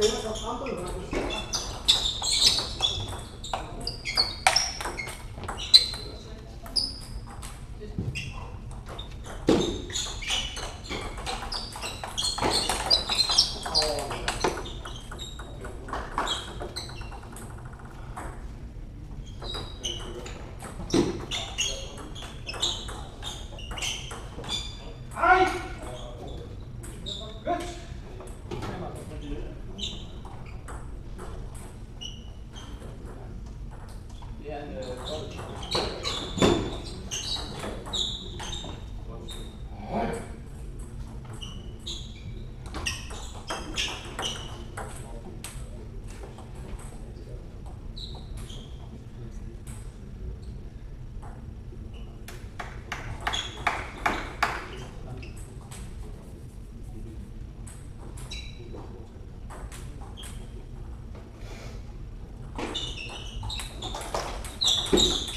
你那个床不冷啊 you.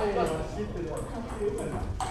知ってるわ。